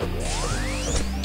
Yeah.